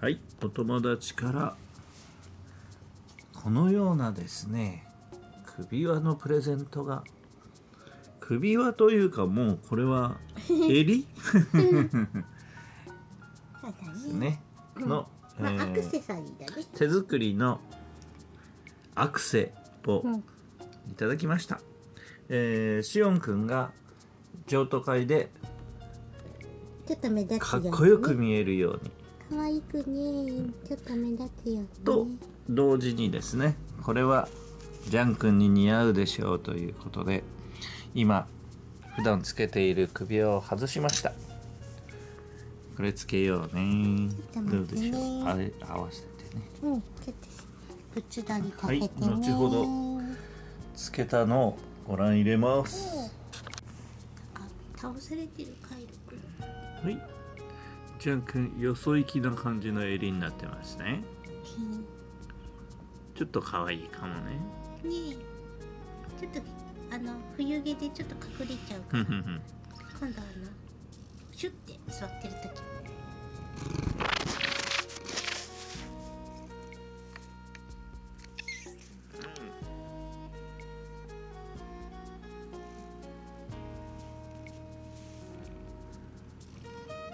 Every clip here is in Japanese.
はい、お友達からこのようなですね首輪のプレゼントが。首輪というかもうこれは 襟？ですね。ねの、まあ、えーアクセサリーだね。手作りのアクセをうんいただきました、えーシオンくんが譲渡会でちょっと目立つかっこよく見えるように可愛くね。ちょっと目立つよね、と同時にですねこれはジャン君に似合うでしょうということで今普段つけている首輪を外しました。これつけようね。どうでしょう？あれ合わせてね。うんちょっとりかけてね、はい後ほどつけたのをご覧入れますあ倒されてるカイロくんはい。ジャン君よそ行きな感じの襟になってますね。ちょっと可愛いかもね。ねえ。ちょっとあの冬毛でちょっと隠れちゃうから。今度はあのシュッて座ってる時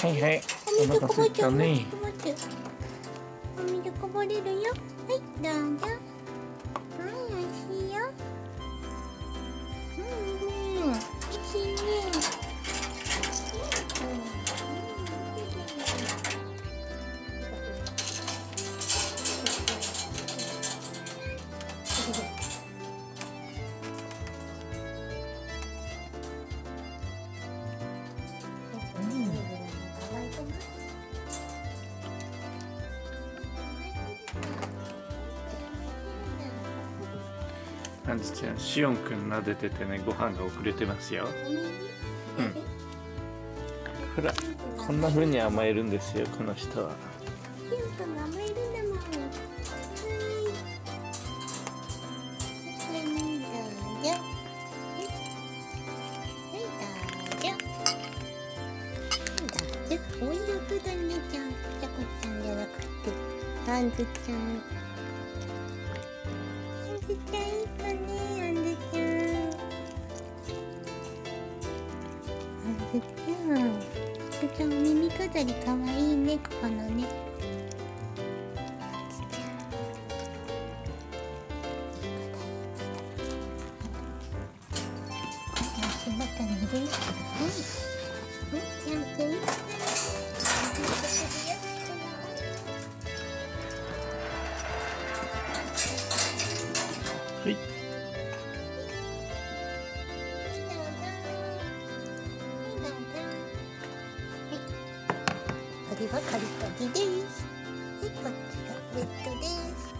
はいはい。お腹すいたね。お水こぼれるよ。どうぞあんずちゃんしおんくん撫でててねご飯が遅れてますよ。ほらこんな風に甘えるんですよこの人は。ヒュンと甘えるん。だもん。はいはいどうぞはいどうぞどうぞおいしくだねちゃん。ちゃこちゃん。じゃなくてあん。ずちゃん。あんずちゃいいかねあんずちゃんあんずちゃんあんずちゃんお耳飾りかわいいねここのね。これはカリカリです。はい、こっちがレッドです。